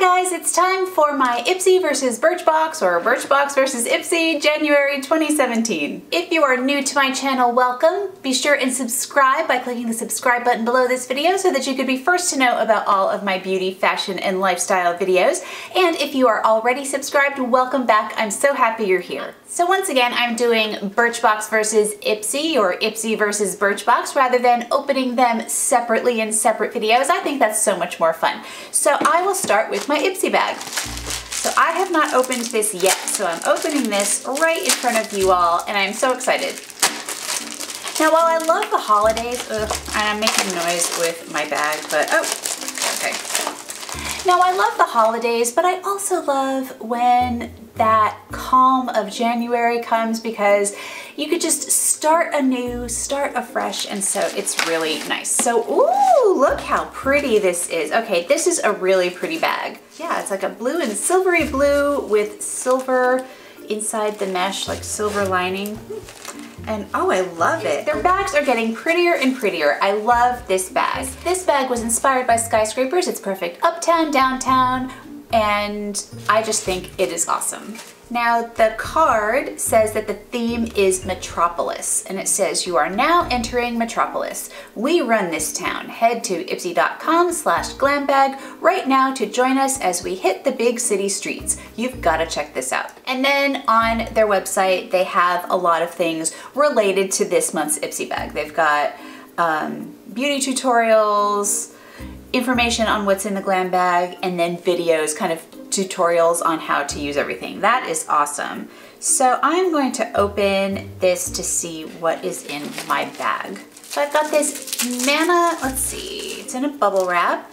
guys, it's time for my Ipsy versus Birchbox or Birchbox versus Ipsy January 2017. If you are new to my channel, welcome. Be sure and subscribe by clicking the subscribe button below this video so that you could be first to know about all of my beauty, fashion, and lifestyle videos. And if you are already subscribed, welcome back. I'm so happy you're here. So once again, I'm doing Birchbox versus Ipsy or Ipsy versus Birchbox rather than opening them separately in separate videos. I think that's so much more fun. So I will start with my Ipsy bag. So I have not opened this yet, so I'm opening this right in front of you all, and I'm so excited. Now, while I love the holidays, ugh, and I'm making noise with my bag, but, oh, okay. Now, I love the holidays, but I also love when that calm of January comes because you could just start anew, start afresh, and so it's really nice. So, ooh, look how pretty this is. Okay, this is a really pretty bag. Yeah, it's like a blue and silvery blue with silver inside the mesh, like silver lining. And oh, I love it. Their bags are getting prettier and prettier. I love this bag. This bag was inspired by skyscrapers. It's perfect uptown, downtown, and I just think it is awesome. Now the card says that the theme is Metropolis and it says you are now entering Metropolis. We run this town. Head to ipsy.com slash glambag right now to join us as we hit the big city streets. You've got to check this out. And then on their website they have a lot of things related to this month's Ipsy bag. They've got um, beauty tutorials, information on what's in the glam bag, and then videos, kind of tutorials on how to use everything. That is awesome. So I'm going to open this to see what is in my bag. So I've got this Manna, let's see, it's in a bubble wrap,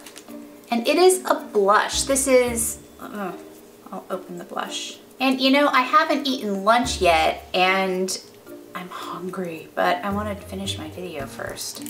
and it is a blush. This is, uh, I'll open the blush. And you know, I haven't eaten lunch yet, and I'm hungry, but I want to finish my video first.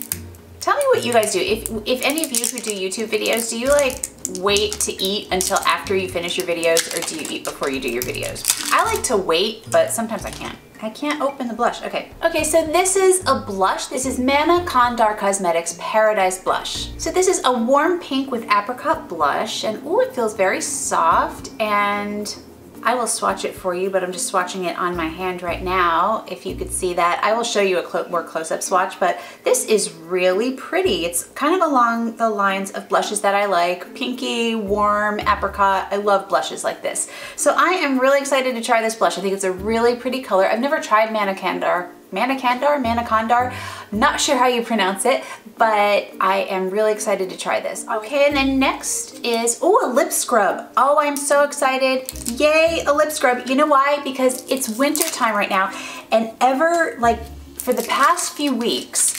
Tell me what you guys do. If, if any of you who do YouTube videos, do you like wait to eat until after you finish your videos or do you eat before you do your videos? I like to wait, but sometimes I can't. I can't open the blush. Okay. Okay, so this is a blush. This is Manna Kondar Cosmetics Paradise Blush. So this is a warm pink with apricot blush and oh, it feels very soft and I will swatch it for you, but I'm just swatching it on my hand right now, if you could see that. I will show you a clo more close-up swatch, but this is really pretty. It's kind of along the lines of blushes that I like. Pinky, warm, apricot. I love blushes like this. So I am really excited to try this blush. I think it's a really pretty color. I've never tried Manna Kondar Manakandar, Manakandar, not sure how you pronounce it, but I am really excited to try this. Okay, and then next is, oh, a lip scrub. Oh, I'm so excited. Yay, a lip scrub. You know why? Because it's winter time right now, and ever, like, for the past few weeks,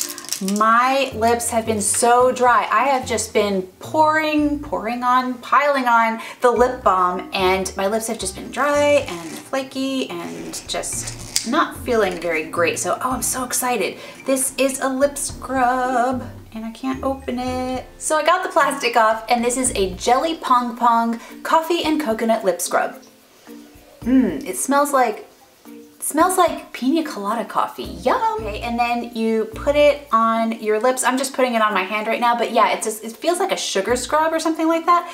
my lips have been so dry. I have just been pouring, pouring on, piling on the lip balm, and my lips have just been dry and flaky and just not feeling very great. So, oh, I'm so excited. This is a lip scrub and I can't open it. So I got the plastic off and this is a Jelly Pong Pong Coffee and Coconut Lip Scrub. Mmm, it smells like smells like pina colada coffee. Yum! Okay, and then you put it on your lips. I'm just putting it on my hand right now, but yeah, it just, it feels like a sugar scrub or something like that.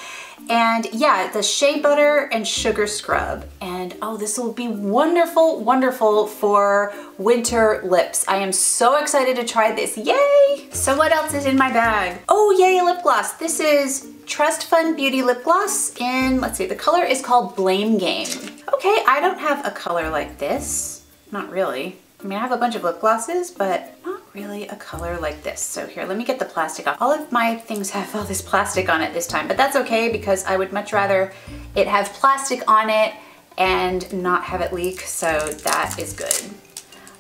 And yeah, the shea butter and sugar scrub. And oh, this will be wonderful, wonderful for winter lips. I am so excited to try this. Yay! So what else is in my bag? Oh, yay, lip gloss. This is Trust Fund Beauty Lip Gloss in, let's see, the color is called Blame Game. Okay, I don't have a color like this. Not really. I mean, I have a bunch of lip glosses, but not really a color like this. So here, let me get the plastic off. All of my things have all this plastic on it this time, but that's okay because I would much rather it have plastic on it and not have it leak, so that is good.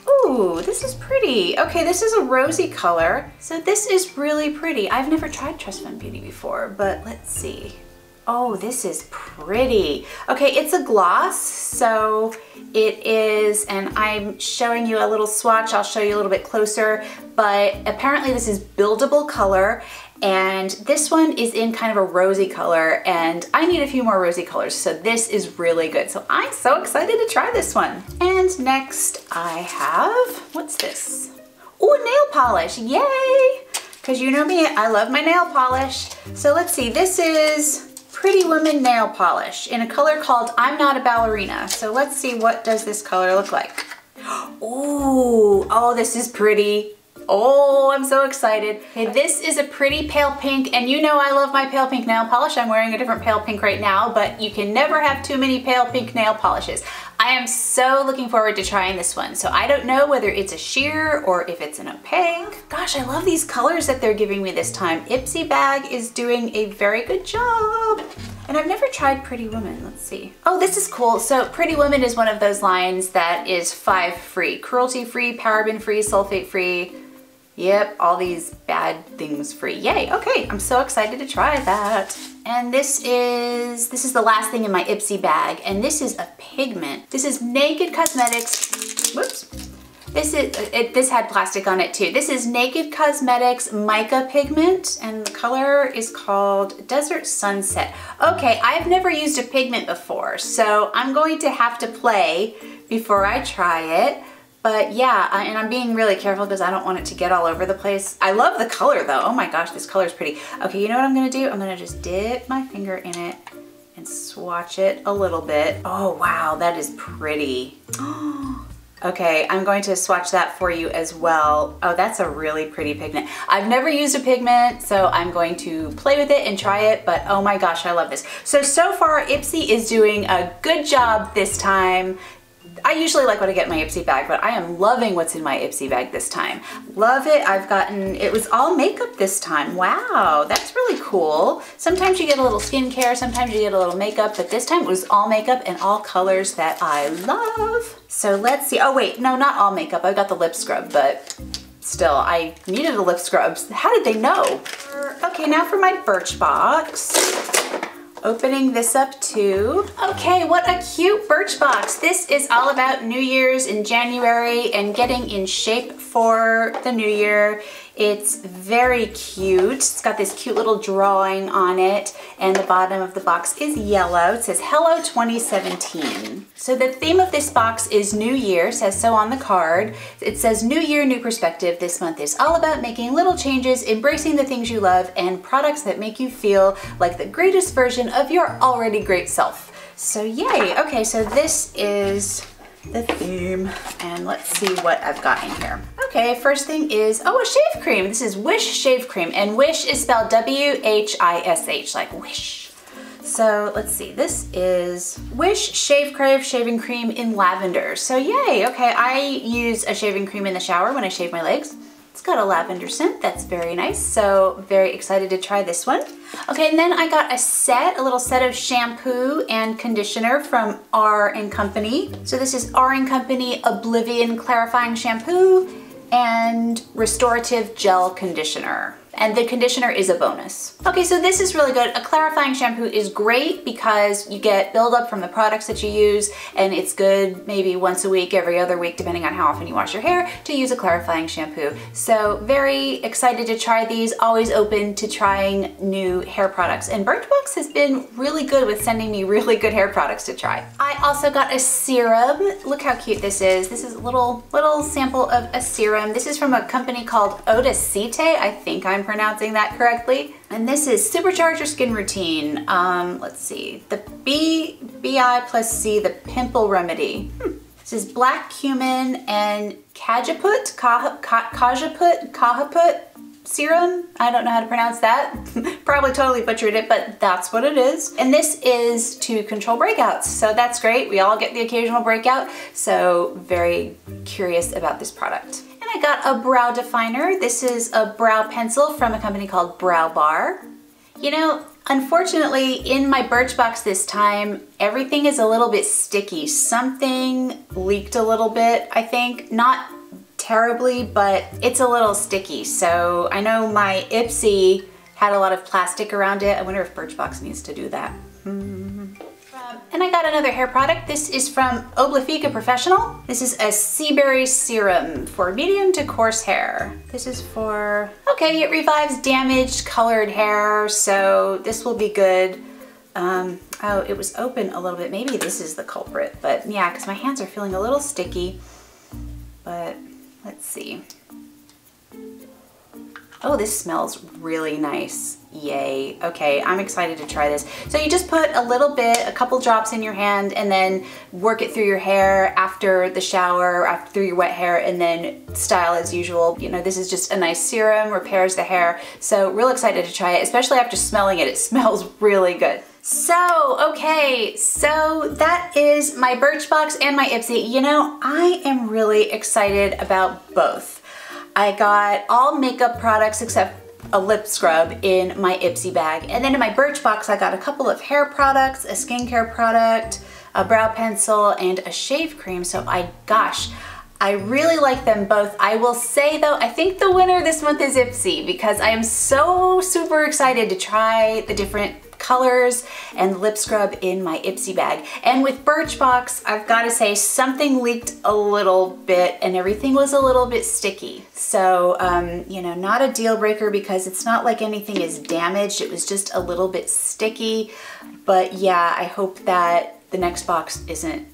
Ooh, this is pretty. Okay, this is a rosy color. So this is really pretty. I've never tried Trust Fund Beauty before, but let's see. Oh, this is pretty. Okay, it's a gloss, so it is, and I'm showing you a little swatch. I'll show you a little bit closer, but apparently this is buildable color, and this one is in kind of a rosy color, and I need a few more rosy colors, so this is really good. So I'm so excited to try this one. And next I have, what's this? Oh, nail polish, yay! Because you know me, I love my nail polish. So let's see, this is Pretty Woman nail polish in a color called I'm Not a Ballerina. So let's see what does this color look like. Ooh, oh, this is pretty. Oh, I'm so excited. Okay, this is a pretty pale pink, and you know I love my pale pink nail polish. I'm wearing a different pale pink right now, but you can never have too many pale pink nail polishes. I am so looking forward to trying this one. So I don't know whether it's a sheer or if it's an opaque. Gosh, I love these colors that they're giving me this time. Ipsy Bag is doing a very good job. And I've never tried Pretty Woman, let's see. Oh, this is cool. So Pretty Woman is one of those lines that is five free. Cruelty free, paraben free, sulfate free, Yep, all these bad things free. Yay, okay, I'm so excited to try that. And this is, this is the last thing in my Ipsy bag, and this is a pigment. This is Naked Cosmetics, whoops. This is, it, this had plastic on it too. This is Naked Cosmetics Mica Pigment, and the color is called Desert Sunset. Okay, I've never used a pigment before, so I'm going to have to play before I try it. But yeah, and I'm being really careful because I don't want it to get all over the place. I love the color though. Oh my gosh, this color is pretty. Okay, you know what I'm gonna do? I'm gonna just dip my finger in it and swatch it a little bit. Oh wow, that is pretty. Okay, I'm going to swatch that for you as well. Oh, that's a really pretty pigment. I've never used a pigment, so I'm going to play with it and try it, but oh my gosh, I love this. So, so far, Ipsy is doing a good job this time I usually like what I get in my Ipsy bag, but I am loving what's in my Ipsy bag this time. Love it. I've gotten, it was all makeup this time. Wow, that's really cool. Sometimes you get a little skincare, sometimes you get a little makeup, but this time it was all makeup and all colors that I love. So let's see. Oh wait, no, not all makeup. I got the lip scrub, but still, I needed a lip scrub. How did they know? Okay, now for my Birchbox opening this up too. Okay, what a cute Birchbox. This is all about New Year's in January and getting in shape for the new year. It's very cute. It's got this cute little drawing on it and the bottom of the box is yellow. It says Hello 2017. So the theme of this box is New Year, says so on the card. It says New Year, New Perspective. This month is all about making little changes, embracing the things you love, and products that make you feel like the greatest version of your already great self. So yay. Okay, so this is the theme and let's see what I've got in here. Okay, first thing is, oh, a shave cream. This is Whish Shave Cream and Whish is spelled W-H-I-S-H, like Wish. So let's see, this is Whish Shave Crave Shaving Cream in Lavender. So yay, okay, I use a shaving cream in the shower when I shave my legs. It's got a lavender scent, that's very nice. So very excited to try this one. Okay, and then I got a set, a little set of shampoo and conditioner from R & Company. So this is R & Company Oblivion Clarifying Shampoo and Restorative Gel Conditioner and the conditioner is a bonus. Okay, so this is really good. A clarifying shampoo is great because you get buildup from the products that you use and it's good maybe once a week, every other week, depending on how often you wash your hair, to use a clarifying shampoo. So very excited to try these, always open to trying new hair products. And Birchbox has been really good with sending me really good hair products to try. I also got a serum. Look how cute this is. This is a little, little sample of a serum. This is from a company called Odacite. I think I'm pronouncing that correctly. And this is Supercharger Skin Routine. Um, let's see, the B, BI plus C, the Pimple Remedy. Hmm. This is black cumin and Cajeput, Cajeput, Cajeput serum. I don't know how to pronounce that. Probably totally butchered it, but that's what it is. And this is to control breakouts. So that's great. We all get the occasional breakout. So very curious about this product. I got a brow definer. This is a brow pencil from a company called Brow Bar. You know, unfortunately in my Birchbox this time, everything is a little bit sticky. Something leaked a little bit, I think. Not terribly, but it's a little sticky. So I know my Ipsy had a lot of plastic around it. I wonder if Birchbox needs to do that. Hmm. And I got another hair product. This is from Obliphica Professional. This is a sea berry serum for medium to coarse hair. This is for, okay, it revives damaged colored hair, so this will be good. Um, oh, it was open a little bit. Maybe this is the culprit, but yeah, because my hands are feeling a little sticky. But let's see. Oh, this smells really nice. Yay. Okay, I'm excited to try this. So you just put a little bit, a couple drops in your hand and then work it through your hair after the shower, after through your wet hair and then style as usual. You know, this is just a nice serum, repairs the hair. So real excited to try it, especially after smelling it. It smells really good. So, okay, so that is my Birchbox and my Ipsy. You know, I am really excited about both. I got all makeup products except a lip scrub in my Ipsy bag. And then in my Birchbox, I got a couple of hair products, a skincare product, a brow pencil, and a shave cream. So I, gosh, I really like them both. I will say though, I think the winner this month is Ipsy because I am so super excited to try the different colors and lip scrub in my Ipsy bag. And with Birchbox, I've got to say something leaked a little bit and everything was a little bit sticky. So, um, you know, not a deal breaker because it's not like anything is damaged. It was just a little bit sticky. But yeah, I hope that the next box isn't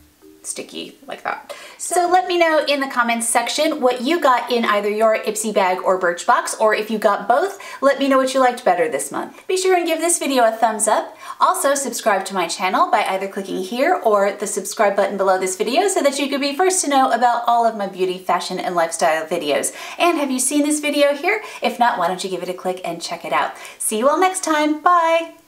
sticky like that. So let me know in the comments section what you got in either your Ipsy bag or Birchbox, or if you got both, let me know what you liked better this month. Be sure and give this video a thumbs up. Also subscribe to my channel by either clicking here or the subscribe button below this video so that you can be first to know about all of my beauty, fashion, and lifestyle videos. And have you seen this video here? If not, why don't you give it a click and check it out. See you all next time. Bye!